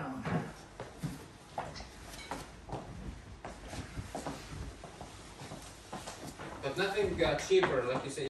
down. But nothing got cheaper, like you said.